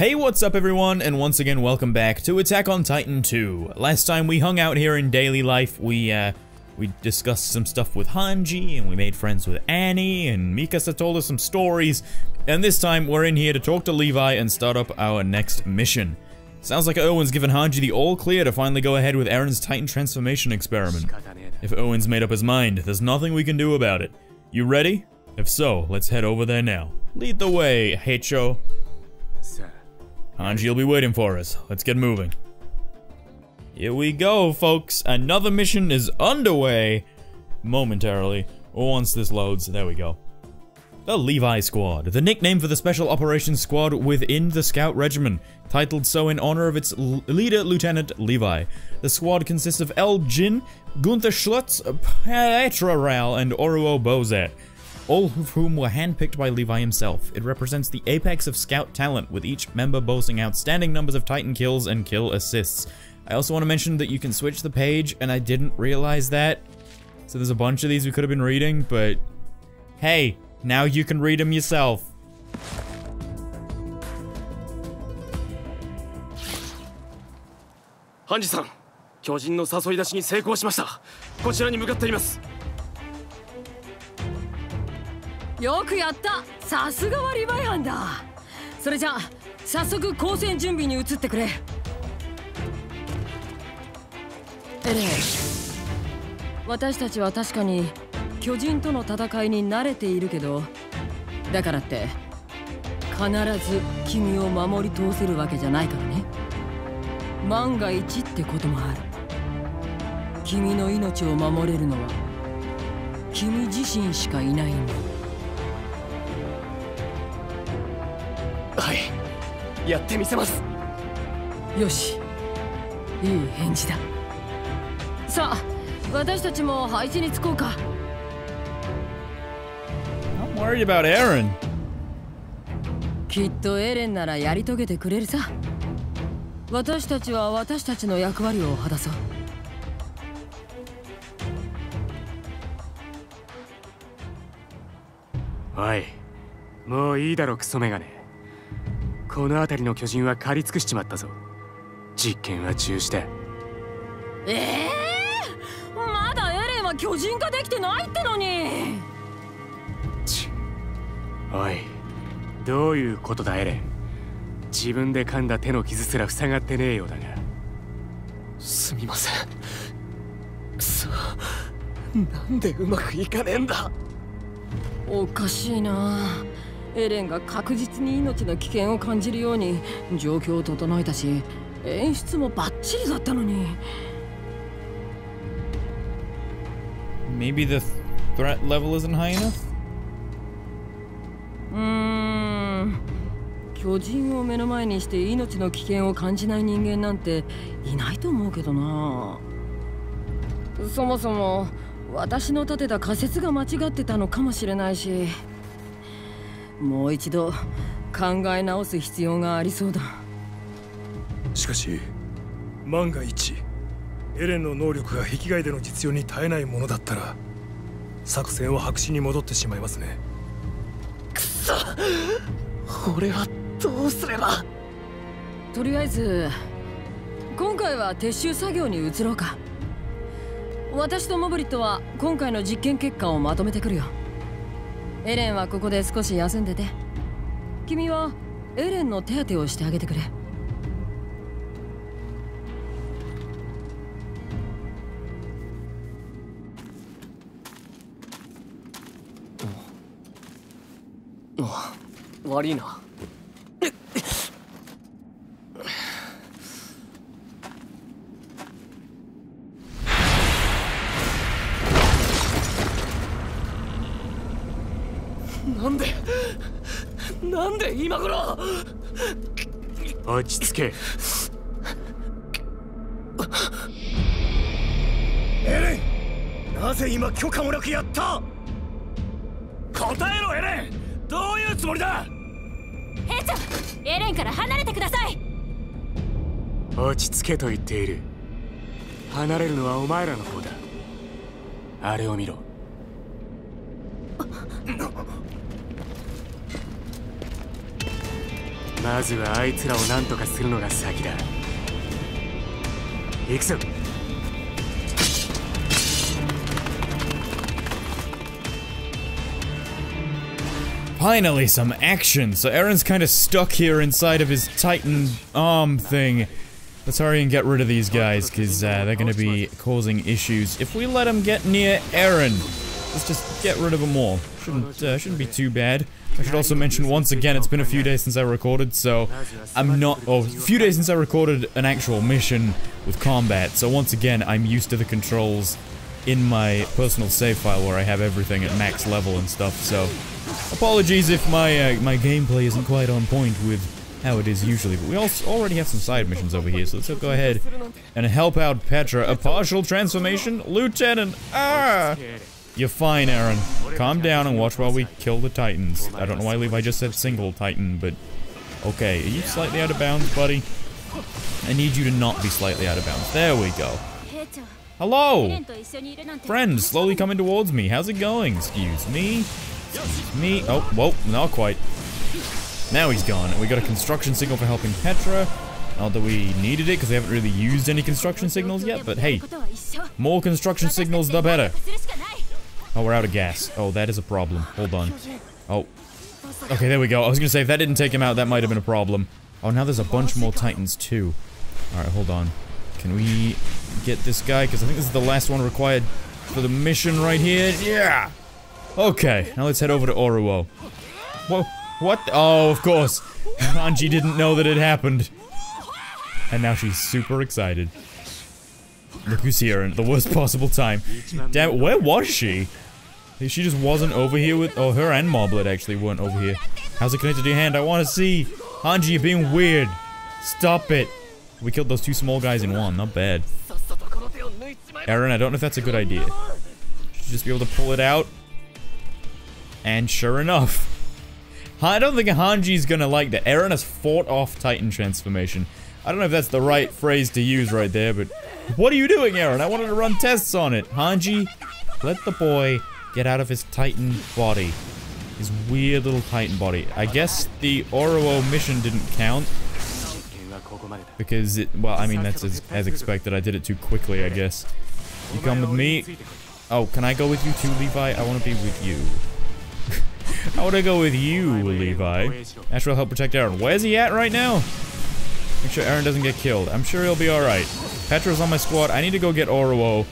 Hey, what's up everyone, and once again welcome back to Attack on Titan 2. Last time we hung out here in daily life, we, uh, we discussed some stuff with Hanji, and we made friends with Annie, and Mikasa told us some stories, and this time we're in here to talk to Levi and start up our next mission. Sounds like Erwin's given Hanji the all clear to finally go ahead with Eren's Titan transformation experiment. If Erwin's made up his mind, there's nothing we can do about it. You ready? If so, let's head over there now. Lead the way, Heicho. Hanji will be waiting for us. Let's get moving. Here we go, folks. Another mission is underway. Momentarily. Once this loads, there we go. The Levi Squad, the nickname for the Special Operations Squad within the Scout Regiment, titled so in honor of its leader, Lieutenant Levi. The squad consists of Eld Jinn, Gunther Schultz, Petra Ral, and Oruo Bozet all of whom were handpicked by Levi himself. It represents the apex of scout talent, with each member boasting outstanding numbers of Titan kills and kill assists. I also want to mention that you can switch the page, and I didn't realize that. So there's a bunch of these we could have been reading, but hey, now you can read them yourself. Hanji さん、巨人の誘い出しに成功しました。こちらに向かっています。 よくやった。さすがはリヴァイ班だ。それじゃあ早速交戦準備に移ってくれ。エレン私たちは確かに巨人との戦いに慣れているけどだからって必ず君を守り通せるわけじゃないからね。万が一ってこともある。君の命を守れるのは君自身しかいないんだ。やってみせます。よし。いい返事だ。さあ私たちも配置につこうか。I'm worried about Aaron. きっとエレンならやり遂げてくれるさ。私たちは私たちの役割を果たそう。おい。もういいだろクソメガネこの辺りの巨人は狩り尽くしちまったぞ。実験は中止だ。ええー、まだエレンは巨人化できてないってのに。ちおいどういうことだエレン？自分で噛んだ手の傷すら塞がってねえようだが。すみません。くそなんでうまくいかねえんだ？おかしいなエレンが確実に命の危険を感じるように状況を整えたし演出もバッチリだったのに。Maybe the threat level isn't high enough? うーん。巨人を目の前にして命の危険を感じない人間なんていないと思うけどな。そもそも私の立てた仮説が間違ってたのかもしれないしもう一度考え直す必要がありそうだ。しかし万が一エレンの能力が壁外での実用に耐えないものだったら作戦は白紙に戻ってしまいますね。くそ。俺はどうすれば。とりあえず今回は撤収作業に移ろうか。私とモブリットは今回の実験結果をまとめてくるよエレンはここで少し休んでて。君はエレンの手当てをしてあげてくれ。悪いななんでなんで今頃。落ち着け。エレンなぜ今許可もなくやった？答えろエレン。どういうつもりだ？兵長エレンから離れてください。落ち着けと言っている。離れるのはお前らの方だ。あれを見ろまずはあいつらを何とかするのが先だ行くぞ Finally, some action. So Eren's kind of stuck here inside of his Titan arm thing. Let's hurry and get rid of these guys, because uh, they're going to be causing issues. If we let them get near Eren, let's just get rid of them all. Shouldn't, uh, shouldn't be too bad. I should also mention once again, it's been a few days since I recorded, so I'm not- oh, a few days since I recorded an actual mission with combat, so once again, I'm used to the controls in my personal save file where I have everything at max level and stuff, so apologies if my uh, my gameplay isn't quite on point with how it is usually, but we also already have some side missions over here, so let's go ahead and help out Petra. A partial transformation? Lieutenant! Ah! You're fine, Eren. Calm down and watch while we kill the titans. I don't know why Levi just said single titan, but... Okay, are you slightly out of bounds, buddy? I need you to not be slightly out of bounds. There we go. Hello! Friend, slowly coming towards me. How's it going? Excuse me? Excuse me? Oh, whoa, not quite. Now he's gone. We got a construction signal for helping Petra. Not that we needed it, because we haven't really used any construction signals yet, but hey, more construction signals, the better. Oh, we're out of gas. Oh, that is a problem. Hold on. Oh. Okay, there we go. I was gonna say, if that didn't take him out, that might have been a problem. Oh, now there's a bunch more titans, too. Alright, hold on. Can we get this guy? Because I think this is the last one required for the mission right here. Yeah! Okay, now let's head over to Oruo. Whoa. What? Oh, of course. Hanji didn't know that it happened. And now she's super excited. Look who's here at the worst possible time. Damn, where was she? She just wasn't over here with- oh, her and Moblit actually weren't over here. How's it connected to your hand? I want to see! Hanji, you're being weird! Stop it! We killed those two small guys in one, not bad. Eren, I don't know if that's a good idea. Should just be able to pull it out. And sure enough. I don't think Hanji's gonna like that. Eren has fought off Titan transformation. I don't know if that's the right phrase to use right there, but what are you doing, Eren? I wanted to run tests on it. Hanji, let the boy get out of his Titan body. His weird little Titan body. I guess the Oruo mission didn't count. Because it, well, I mean, that's as, as expected. I did it too quickly, I guess. You come with me? Oh, can I go with you too, Levi? I want to be with you. I want to go with you, Levi. Ash will help protect Eren. Where's he at right now? Make sure Eren doesn't get killed. I'm sure he'll be alright. Petra's on my squad. I need to go get Oruo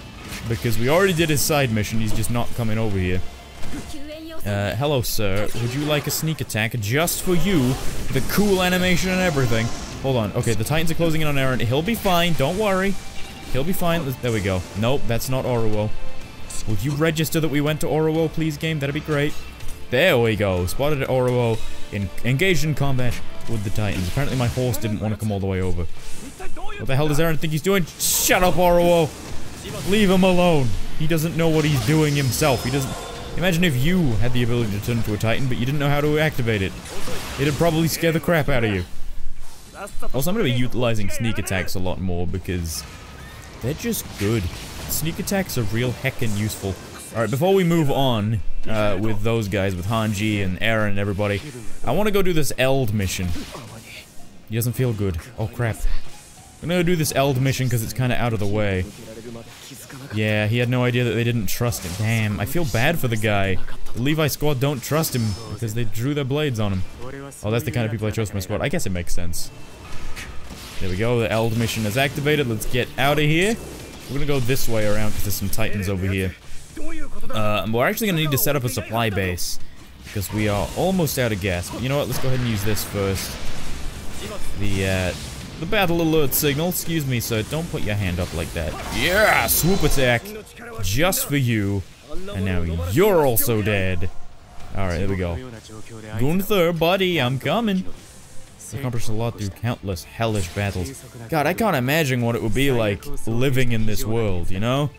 because we already did his side mission. He's just not coming over here. Uh, hello, sir. Would you like a sneak attack just for you? The cool animation and everything. Hold on. Okay, the Titans are closing in on Eren. He'll be fine. Don't worry. He'll be fine. There we go. Nope, that's not Oruo. Would you register that we went to Oruo, please, game? That'd be great. There we go. Spotted Oruo. In engaged in combat with the Titans. Apparently my horse didn't want to come all the way over. What the hell does Eren think he's doing? Shut up, Oruo! Leave him alone. He doesn't know what he's doing himself. He doesn't... Imagine if you had the ability to turn into a Titan, but you didn't know how to activate it. It'd probably scare the crap out of you. Also, I'm going to be utilizing sneak attacks a lot more because they're just good. Sneak attacks are real heckin' useful. Alright, before we move on uh, with those guys, with Hanji and Eren and everybody, I want to go do this Eld mission. He doesn't feel good. Oh crap. I'm gonna do this Eld mission because it's kind of out of the way. Yeah, he had no idea that they didn't trust him. Damn, I feel bad for the guy. The Levi squad don't trust him because they drew their blades on him. Oh, that's the kind of people I chose for my squad. I guess it makes sense. There we go, the Eld mission is activated. Let's get out of here. We're gonna go this way around because there's some titans over here. Uh, we're actually gonna need to set up a supply base because we are almost out of gas. But you know what? Let's go ahead and use this first. The uh, the battle alert signal. Excuse me, sir. Don't put your hand up like that. Yeah, swoop attack, just for you. And now you're also dead. All right, there we go. Gunther, buddy, I'm coming. Accomplished a lot through countless hellish battles. God, I can't imagine what it would be like living in this world, you know?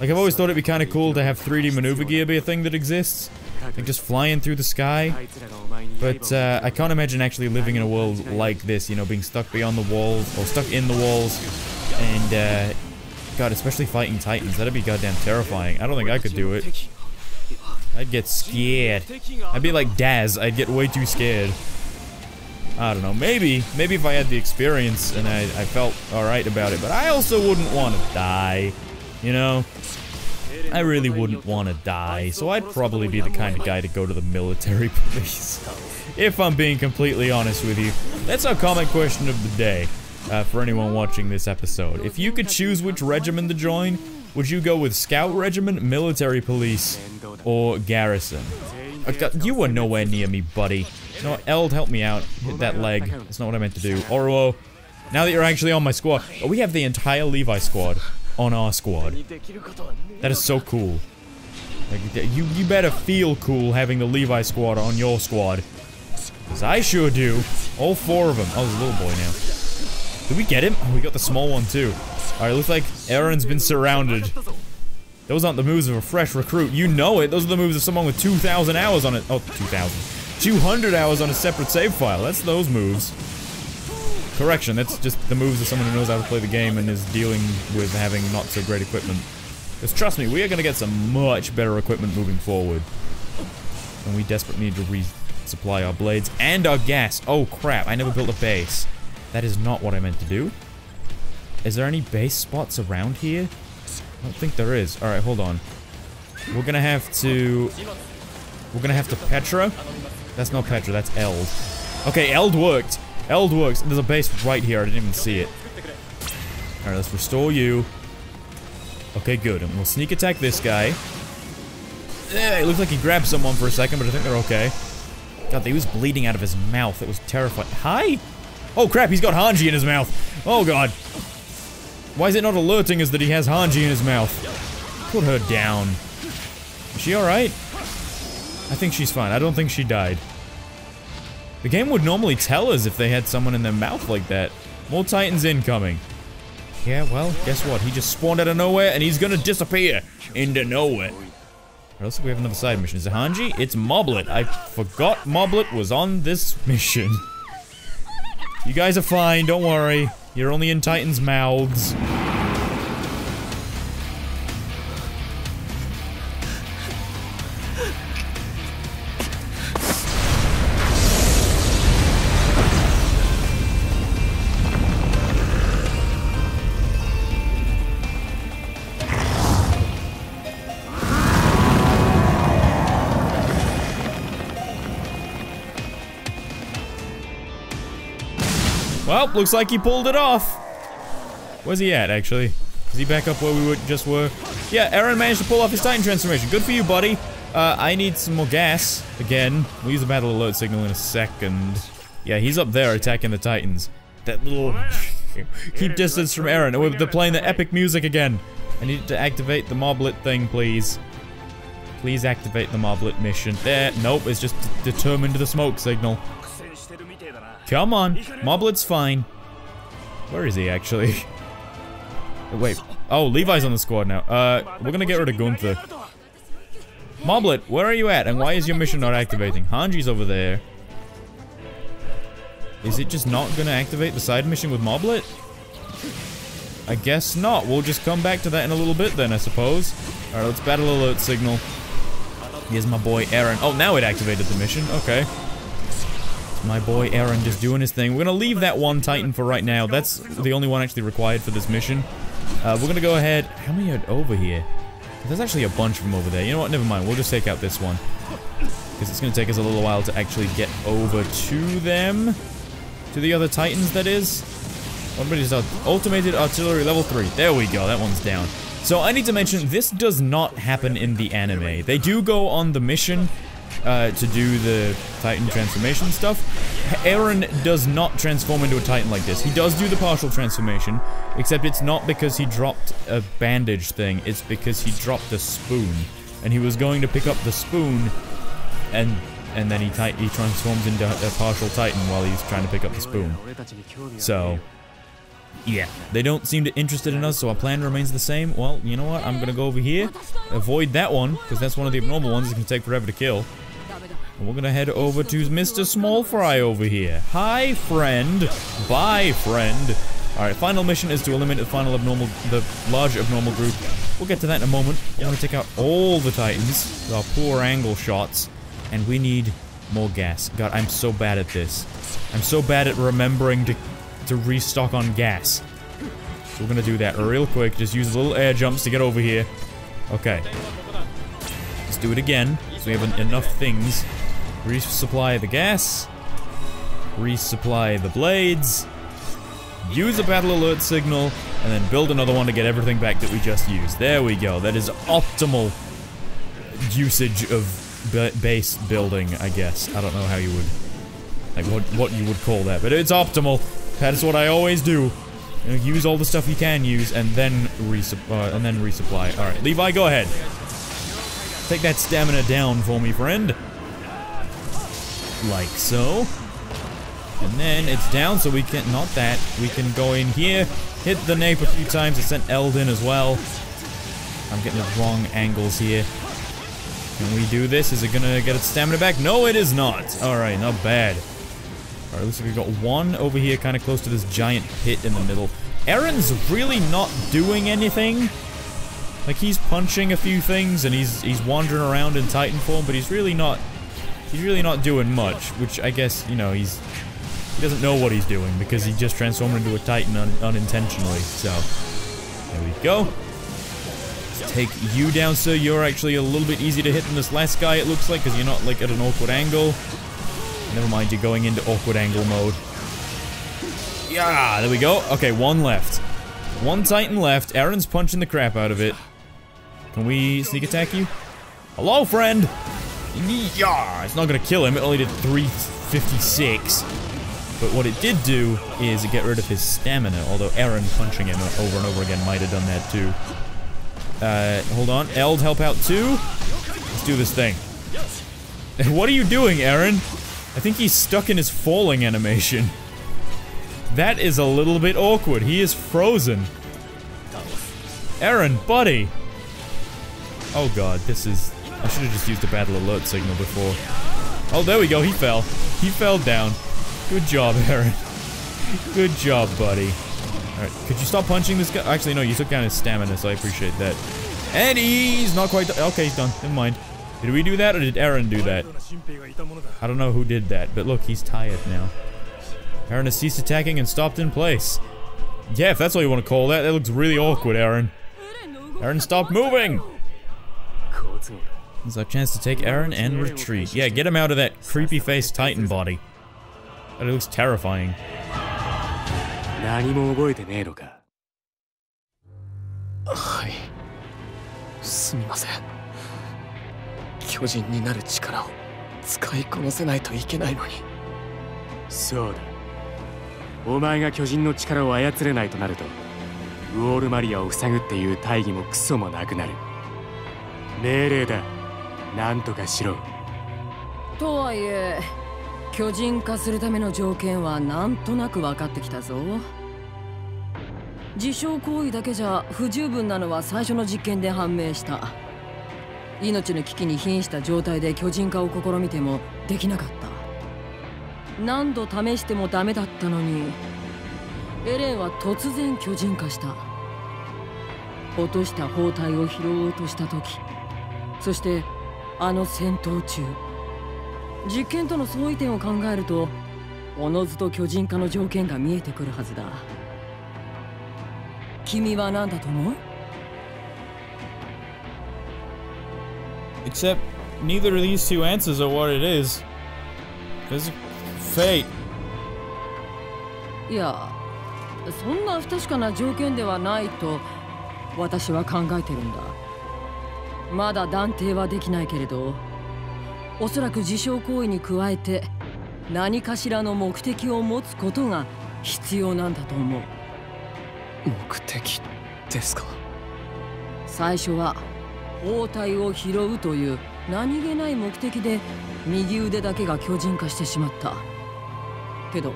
Like, I've always thought it'd be kind of cool to have 3D maneuver gear be a thing that exists. Like, just flying through the sky. But, uh, I can't imagine actually living in a world like this, you know, being stuck beyond the walls, or stuck in the walls, and, uh, God, especially fighting titans, that'd be goddamn terrifying. I don't think I could do it. I'd get scared. I'd be like Daz, I'd get way too scared. I don't know. Maybe, maybe if I had the experience and I, I felt alright about it. But I also wouldn't want to die. You know? I really wouldn't want to die. So I'd probably be the kind of guy to go to the military police. if I'm being completely honest with you. That's our comment question of the day. Uh, for anyone watching this episode. If you could choose which regiment to join, would you go with Scout Regiment, Military Police, or Garrison? Uh, you were nowhere near me, buddy. No, Eld, help me out. Hit that leg. That's not what I meant to do. Oruo, now that you're actually on my squad. Oh, we have the entire Levi squad on our squad. That is so cool. Like, you, you better feel cool having the Levi squad on your squad. Because I sure do. All four of them. Oh, there's a little boy now. Did we get him? Oh, we got the small one too. Alright, looks like Eren's been surrounded. Those aren't the moves of a fresh recruit. You know it. Those are the moves of someone with 2,000 hours on it. Oh, 2,000. 200 hours on a separate save file. That's those moves. Correction, that's just the moves of someone who knows how to play the game and is dealing with having not so great equipment. Because trust me, we are going to get some much better equipment moving forward. And we desperately need to resupply our blades and our gas. Oh crap, I never built a base. That is not what I meant to do. Is there any base spots around here? I don't think there is. Alright, hold on. We're gonna have to... We're gonna have to Petra. That's not Petra, that's Eld. Okay, Eld worked. Eld works. There's a base right here. I didn't even see it. Alright, let's restore you. Okay, good. And we'll sneak attack this guy. It looks like he grabbed someone for a second, but I think they're okay. God, he was bleeding out of his mouth. It was terrifying. Hi? Oh crap, he's got Hanji in his mouth. Oh god. Why is it not alerting us that he has Hanji in his mouth? Put her down. Is she alright? I think she's fine. I don't think she died. The game would normally tell us if they had someone in their mouth like that. More titans incoming. Yeah, well, guess what? He just spawned out of nowhere and he's gonna disappear into nowhere. Or else we have another side mission. Is it Hanji? It's Moblit. I forgot Moblit was on this mission. You guys are fine, don't worry. You're only in Titan's mouths. Looks like he pulled it off. Where's he at, actually? Is he back up where we were, just were? Yeah, Eren managed to pull off his Titan transformation. Good for you, buddy. Uh, I need some more gas. Again, we'll use the battle alert signal in a second. Yeah, he's up there attacking the Titans. That little... Keep distance from Eren. They're playing the epic music again. I need to activate the Moblit thing, please. Please activate the Moblit mission. There. Nope, it's just determined the smoke signal. Come on. Moblit's fine. Where is he, actually? Wait. Oh, Levi's on the squad now. Uh, we're gonna get rid of Gunther. Moblit, where are you at? And why is your mission not activating? Hanji's over there. Is it just not gonna activate the side mission with Moblit? I guess not. We'll just come back to that in a little bit then, I suppose. Alright, let's battle alert signal. Here's my boy Eren. Oh, now it activated the mission. Okay. My boy Eren just doing his thing. We're gonna leave that one Titan for right now. That's the only one actually required for this mission. Uh, we're gonna go ahead... How many are over here? There's actually a bunch of them over there. You know what? Never mind. We'll just take out this one. Because it's gonna take us a little while to actually get over to them. To the other Titans, that is. Our automated artillery level 3? There we go. That one's down. So I need to mention, this does not happen in the anime. They do go on the mission uh, to do the Titan transformation stuff. Eren does not transform into a Titan like this. He does do the partial transformation, except it's not because he dropped a bandage thing, it's because he dropped a spoon. And he was going to pick up the spoon, and and then he he transforms into a partial Titan while he's trying to pick up the spoon. So, yeah, they don't seem to interested in us, so our plan remains the same. Well, you know what? I'm gonna go over here, avoid that one, because that's one of the abnormal ones that can take forever to kill. And we're gonna head over to Mr. Small Fry over here. Hi, friend. Bye, friend. Alright, final mission is to eliminate the final abnormal, the large abnormal group. We'll get to that in a moment. Want to take out all the titans, our poor angle shots. And we need More gas. God, I'm so bad at this. I'm so bad at remembering to, to restock on gas. So we're gonna do that real quick. Just use little air jumps to get over here. Okay. Let's do it again. So we have enough things. Resupply the gas. Resupply the blades. Use a battle alert signal. And then build another one to get everything back that we just used. There we go. That is optimal usage of base building, I guess. I don't know how you would... Like, what, what you would call that. But it's optimal. That is what I always do. You know, use all the stuff you can use, and then resupp uh, and then resupply. Alright, Levi, go ahead. Take that stamina down for me, friend. Like so. And then it's down, so we can... Not that. We can go in here, hit the nape a few times. It sent Eldin as well. I'm getting the wrong angles here. Can we do this? Is it gonna get its stamina back? No, it is not. Alright, not bad. Alright, looks like we got one over here kind of close to this giant pit in the middle. Eren's really not doing anything. Like, he's punching a few things and he's he's wandering around in Titan form, but he's really not... He's really not doing much, which I guess, you know, he's... He doesn't know what he's doing because he just transformed into a Titan un unintentionally, so... There we go take you down, sir. You're actually a little bit easier to hit than this last guy, it looks like, because you're not, like, at an awkward angle. Never mind, you're going into awkward angle mode. Yeah, there we go. Okay, one left. One Titan left. Eren's punching the crap out of it. Can we sneak attack you? Hello, friend! Yeah, it's not gonna kill him. It only did 356. But what it did do is get rid of his stamina, although Eren punching him over and over again might have done that too. Uh, hold on. Eld, help out too. Let's do this thing. what are you doing, Eren? I think he's stuck in his falling animation. That is a little bit awkward. He is frozen. Eren, buddy! Oh god, this is... I should have just used the battle alert signal before. Oh, there we go, he fell. He fell down. Good job, Eren. Good job, buddy. Alright, could you stop punching this guy? Actually, no, you took down his stamina, so I appreciate that. And he's not quite Okay, he's done. Never mind. Did we do that, or did Eren do that? I don't know who did that, but look, he's tired now. Eren has ceased attacking and stopped in place. Yeah, if that's what you want to call that, that looks really awkward, Eren. Eren, stop moving! It's our chance to take Eren and retreat. Yeah, get him out of that creepy-faced Titan body. That looks terrifying. 巨人になる力を使いこなせないといけないのに。そうだ。お前が巨人の力を操れないとなるとウォールマリアを塞ぐっていう大義もクソもなくなる。命令だ。何とかしろ。とはいえ巨人化するための条件はなんとなく分かってきたぞ。自傷行為だけじゃ不十分なのは最初の実験で判明した命の危機に瀕した状態で巨人化を試みてもできなかった。何度試してもダメだったのにエレンは突然巨人化した。落とした包帯を拾おうとした時そしてあの戦闘中実験との相違点を考えるとおのずと巨人化の条件が見えてくるはずだ。君は何だと思う？Except neither of these two answers are what it is. There's fate. いやそんな不確かな条件ではないと私は考えてるんだまだ断定はできないけれどおそらく自傷行為に加えて何かしらの目的を持つことが必要なんだと思う目的ですか？最初は包帯を拾うという何気ない目的で右腕だけが巨人化してしまった。けど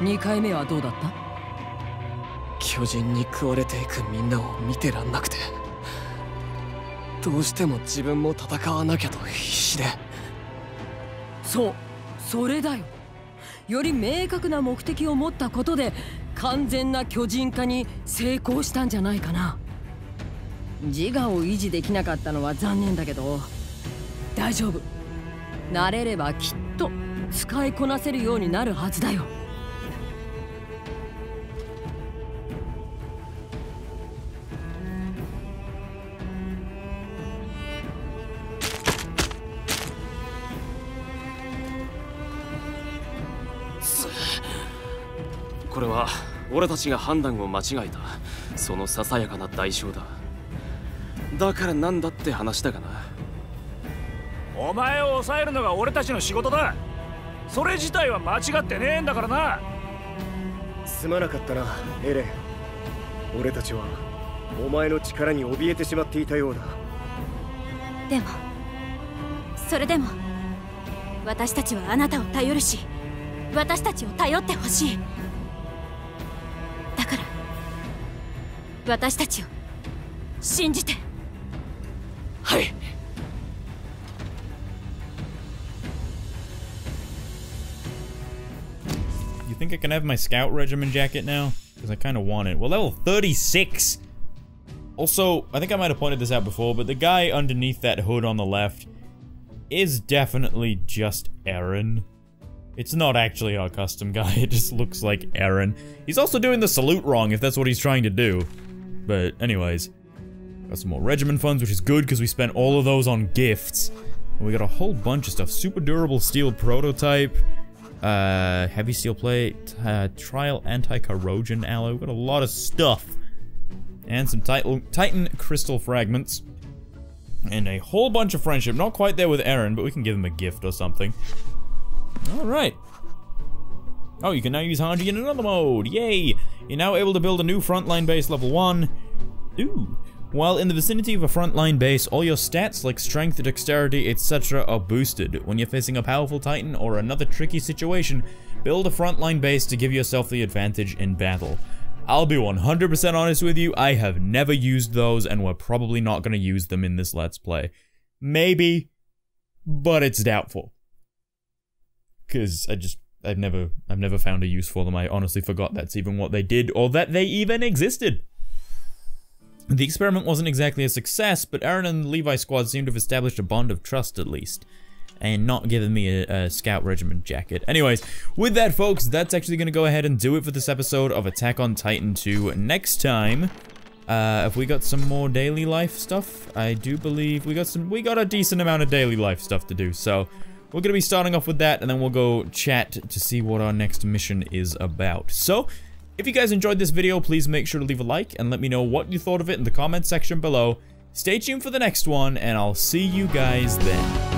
2回目はどうだった？巨人に食われていくみんなを見てらんなくてどうしても自分も戦わなきゃと必死で。そうそれだよ。より明確な目的を持ったことで完全な巨人化に成功したんじゃないかな自我を維持できなかったのは残念だけど大丈夫。慣れればきっと使いこなせるようになるはずだよ。これは俺たちが判断を間違えたそのささやかな代償だ。だからなんだって話だがな。お前を抑えるのが俺たちの仕事だ。それ自体は間違ってねえんだからな。すまなかったなエレン。俺たちはお前の力に怯えてしまっていたようだ。でもそれでも私たちはあなたを頼るし私たちを頼ってほしい。だから私たちを信じて You think I can have my scout regiment jacket now? Because I kind of want it. Well, level 36! Also, I think I might have pointed this out before, but the guy underneath that hood on the left is definitely just Eren. It's not actually our custom guy, it just looks like Eren. He's also doing the salute wrong if that's what he's trying to do. But anyways, got some more regiment funds, which is good because we spent all of those on gifts. And we got a whole bunch of stuff. Super durable steel prototype, uh, heavy steel plate, uh, trial anti-corrosion alloy. We got a lot of stuff. And some titan, titan crystal fragments. And a whole bunch of friendship. Not quite there with Eren, but we can give him a gift or something. Alright. Oh, you can now use Hanji in another mode. Yay! You're now able to build a new frontline base level 1. Ooh. While in the vicinity of a frontline base, all your stats like strength, dexterity, etc. are boosted. When you're facing a powerful titan or another tricky situation, build a frontline base to give yourself the advantage in battle. I'll be 100% honest with you, I have never used those and we're probably not going to use them in this Let's Play. Maybe, but it's doubtful. Cause I just I've never I've never found a use for them. I honestly forgot that's even what they did or that they even existed. The experiment wasn't exactly a success, but Eren and the Levi squad seemed to have established a bond of trust at least. And not given me a, a scout regiment jacket. Anyways, with that folks, that's actually going to go ahead and do it for this episode of Attack on Titan 2. Next time, uh, have we got some more daily life stuff? I do believe we got some, we got a decent amount of daily life stuff to do, so we're going to be starting off with that, and then we'll go chat to see what our next mission is about. So, if you guys enjoyed this video, please make sure to leave a like, and let me know what you thought of it in the comment section below. Stay tuned for the next one, and I'll see you guys then.